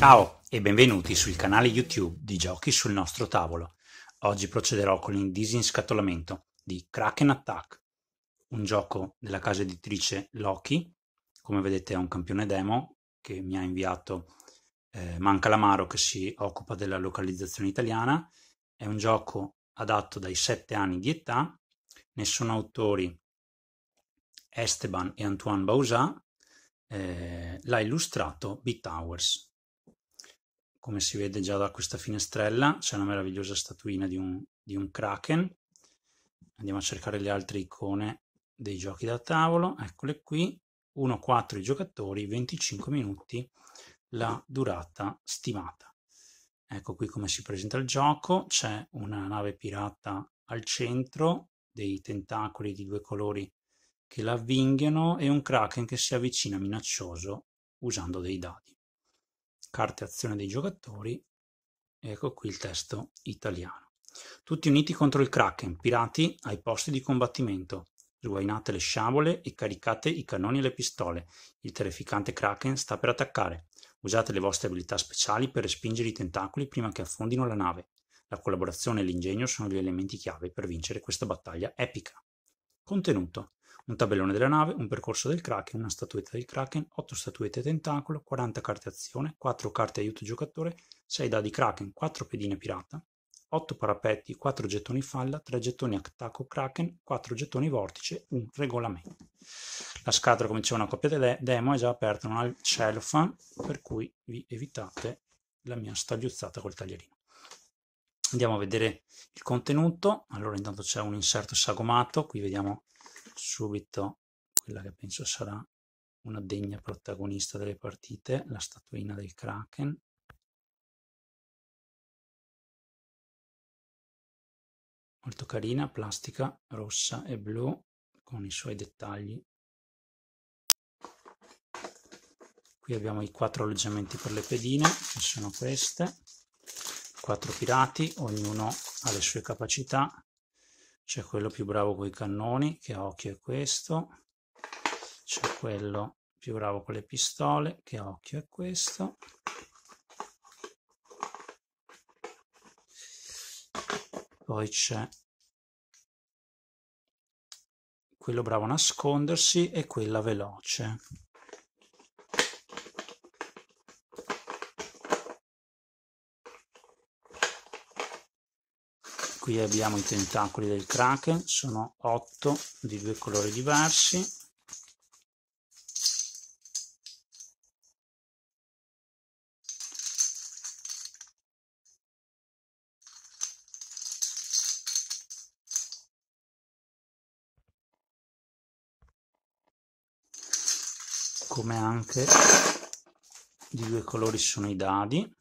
Ciao e benvenuti sul canale YouTube di Giochi sul nostro tavolo. Oggi procederò con il disinscatolamento di Kraken Attack, un gioco della casa editrice Loki. Come vedete è un campione demo che mi ha inviato eh, Manca Lamaro che si occupa della localizzazione italiana. È un gioco adatto dai 7 anni di età, ne sono autori Esteban e Antoine Bausat, eh, l'ha illustrato B-Towers come si vede già da questa finestrella, c'è una meravigliosa statuina di un, di un kraken. Andiamo a cercare le altre icone dei giochi da tavolo, eccole qui, 1-4 i giocatori, 25 minuti la durata stimata. Ecco qui come si presenta il gioco, c'è una nave pirata al centro, dei tentacoli di due colori che la avvinghiano e un kraken che si avvicina minaccioso usando dei dadi carte azione dei giocatori, ecco qui il testo italiano. Tutti uniti contro il Kraken, pirati ai posti di combattimento. Sguainate le sciabole e caricate i cannoni e le pistole. Il terrificante Kraken sta per attaccare. Usate le vostre abilità speciali per respingere i tentacoli prima che affondino la nave. La collaborazione e l'ingegno sono gli elementi chiave per vincere questa battaglia epica. Contenuto un tabellone della nave, un percorso del Kraken, una statuetta del Kraken, 8 statuette tentacolo, 40 carte azione, 4 carte aiuto giocatore, 6 dadi Kraken, 4 pedine pirata, 8 parapetti, 4 gettoni falla, 3 gettoni attacco Kraken, 4 gettoni vortice, un regolamento. La scatola, come diceva una coppia de- demo, è già aperta, non ha il cellophane, per cui vi evitate la mia stagliuzzata col taglierino. Andiamo a vedere il contenuto. Allora, intanto c'è un inserto sagomato, qui vediamo subito quella che penso sarà una degna protagonista delle partite, la statuina del Kraken. Molto carina, plastica rossa e blu con i suoi dettagli. Qui abbiamo i quattro alloggiamenti per le pedine, che sono queste. Quattro pirati, ognuno ha le sue capacità c'è quello più bravo con i cannoni che occhio è questo. C'è quello più bravo con le pistole che occhio è questo. Poi c'è quello bravo a nascondersi e quella veloce qui abbiamo i tentacoli del kraken sono 8 di due colori diversi. Come anche di due colori sono i dadi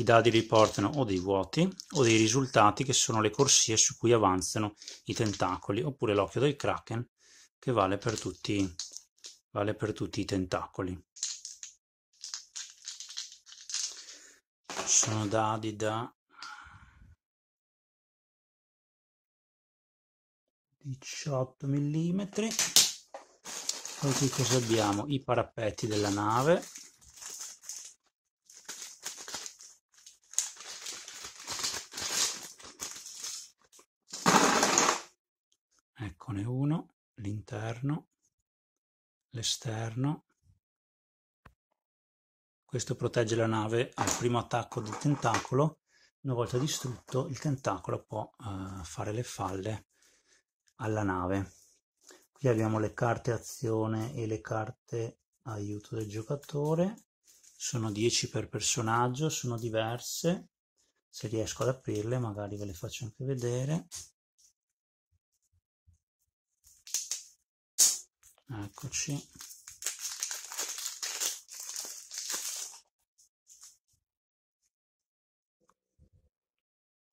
I dadi riportano o dei vuoti o dei risultati che sono le corsie su cui avanzano i tentacoli, oppure l'occhio del kraken che vale per tutti, vale per tutti i tentacoli. Sono dadi da 18 mm. Poi qui cosa abbiamo? I parapetti della nave eccone uno, l'interno, l'esterno. Questo protegge la nave al primo attacco del tentacolo. Una volta distrutto, il tentacolo può uh, fare le falle alla nave. Qui abbiamo le carte azione e le carte aiuto del giocatore. Sono 10 per personaggio, sono diverse. Se riesco ad aprirle magari ve le faccio anche vedere. Eccoci.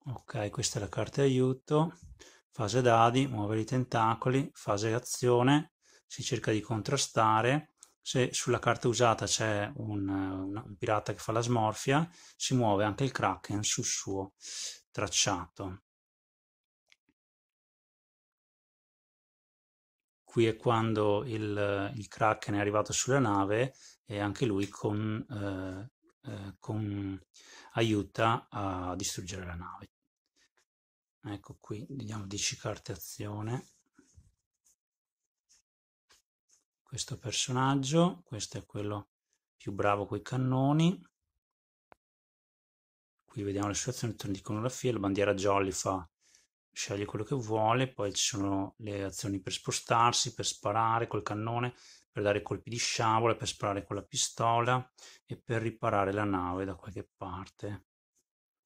Ok questa è la carta aiuto. Fase dadi muovere i tentacoli. Fase azione si cerca di contrastare. Se sulla carta usata c'è un, un, un pirata che fa la smorfia si muove anche il kraken sul suo tracciato qui è quando il, il Kraken è arrivato sulla nave e anche lui con, eh, eh, con, aiuta a distruggere la nave. Ecco qui, vediamo 10 carte azione. Questo personaggio, questo è quello più bravo con i cannoni. Qui vediamo le sue azioni di iconografia, la bandiera jolly fa sceglie quello che vuole, poi ci sono le azioni per spostarsi, per sparare col cannone, per dare colpi di sciabola, per sparare con la pistola e per riparare la nave da qualche parte.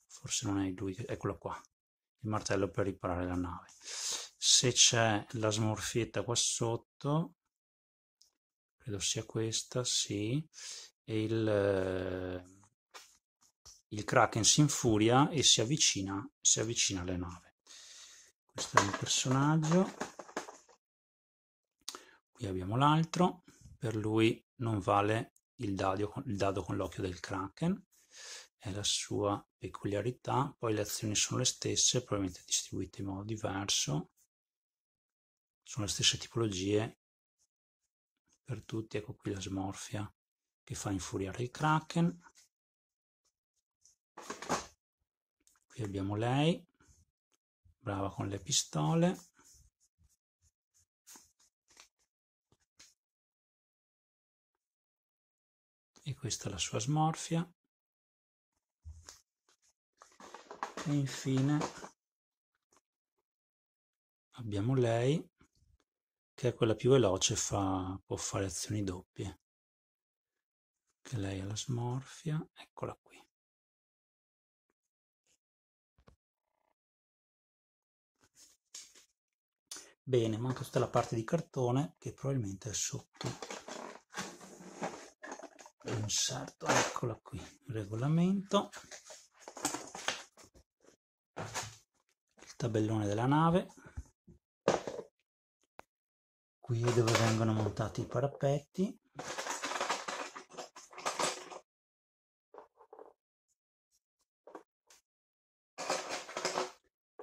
Forse non è lui, eccolo qua, il martello per riparare la nave. Se c'è la smorfietta qua sotto, credo sia questa, sì, e il, eh, il kraken si infuria e si avvicina, si avvicina alle nave questo è un personaggio. Qui abbiamo l'altro. Per lui non vale il dado, il dado con l'occhio del kraken. È la sua peculiarità. Poi le azioni sono le stesse probabilmente distribuite in modo diverso. Sono le stesse tipologie per tutti. Ecco qui la smorfia che fa infuriare il kraken. Qui abbiamo lei brava con le pistole. E questa è la sua smorfia. E infine abbiamo lei che è quella più veloce fa, può fare azioni doppie. Che lei ha la smorfia eccola qui Bene, manca tutta la parte di cartone che probabilmente è sotto. Inserto, eccola qui, regolamento. Il tabellone della nave. Qui è dove vengono montati i parapetti.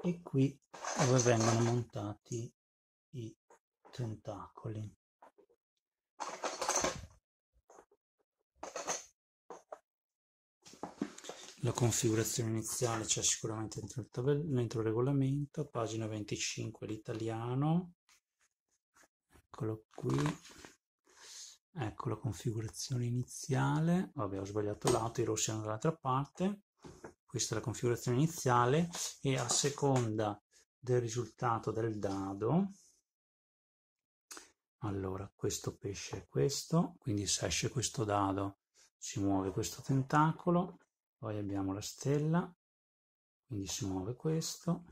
E qui dove vengono montati i tentacoli. La configurazione iniziale c'è sicuramente dentro il, dentro il regolamento, pagina 25 l'italiano, eccolo qui, ecco la configurazione iniziale, vabbè ho sbagliato lato, i rossi sono dall'altra parte, questa è la configurazione iniziale e a seconda del risultato del dado allora questo pesce è questo quindi se esce questo dado si muove questo tentacolo poi abbiamo la stella quindi si muove questo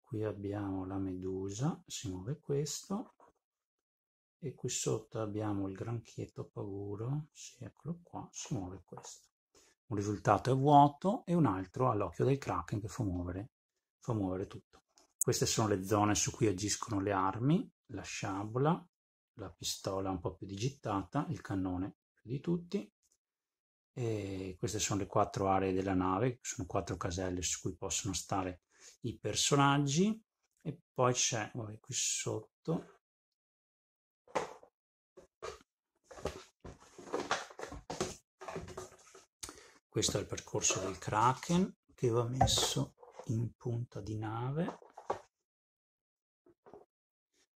qui abbiamo la medusa si muove questo e qui sotto abbiamo il granchietto paguro sì, eccolo qua si muove questo. Un risultato è vuoto e un altro all'occhio del kraken che fa muovere, fa muovere tutto. Queste sono le zone su cui agiscono le armi la sciabola la pistola un po' più digitata, il cannone più di tutti. E queste sono le quattro aree della nave, sono quattro caselle su cui possono stare i personaggi. E poi c'è vabbè, qui sotto questo è il percorso del Kraken che va messo in punta di nave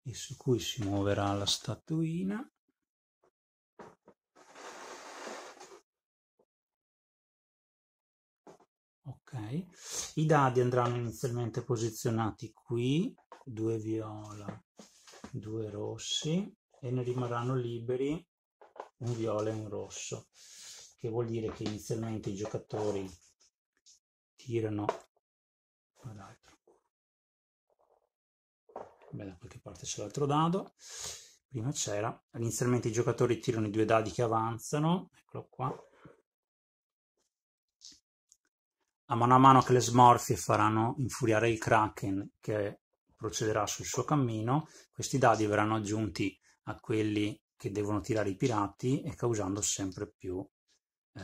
e su cui si muoverà la statuina. Ok. I dadi andranno inizialmente posizionati qui due viola due rossi e ne rimarranno liberi un viola e un rosso che vuol dire che inizialmente i giocatori tirano Beh, da qualche parte c'è l'altro dado. Prima c'era. Inizialmente i giocatori tirano i due dadi che avanzano. Eccolo qua. A mano a mano che le smorfie faranno infuriare il Kraken che procederà sul suo cammino, questi dadi verranno aggiunti a quelli che devono tirare i pirati e causando sempre più eh,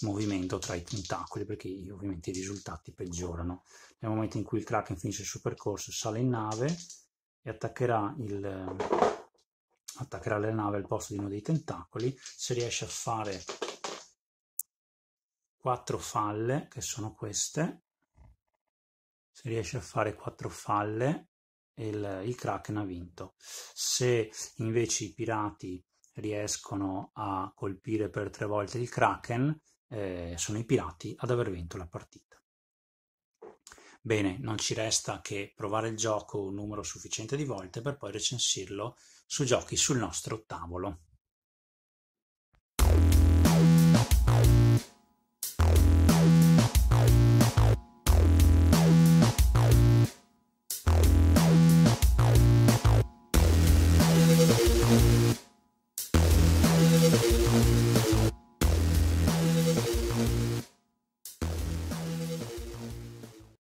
movimento tra i tentacoli perché ovviamente i risultati peggiorano. Nel momento in cui il Kraken finisce il suo percorso sale in nave e attaccherà il, attaccherà le nave al posto di uno dei tentacoli, se riesce a fare quattro falle, che sono queste, se riesce a fare quattro falle il, il Kraken ha vinto. Se invece i pirati riescono a colpire per tre volte il Kraken, eh, sono i pirati ad aver vinto la partita. Bene, non ci resta che provare il gioco un numero sufficiente di volte per poi recensirlo su giochi sul nostro tavolo.